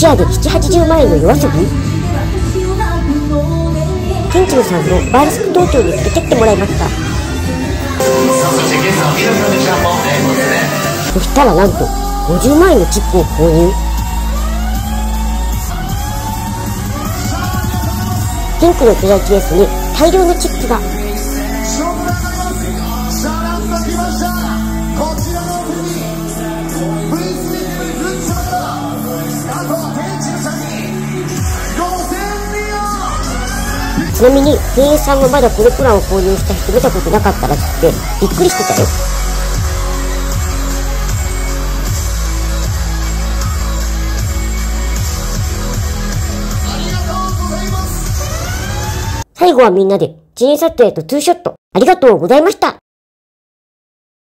一夜で7、80万円の夜遊びケンチロさんのバーレスク道場に連れてってもらいました。そし、たらなんと50万円のチップを購入。ピンクの巨大ケースに大量のチップが。ちなみに店員さんがまだこのプランを購入した人見たことなかったらしくてびっくりしてたよ。最後はみんなで記念撮影とツーショットありがとうございました。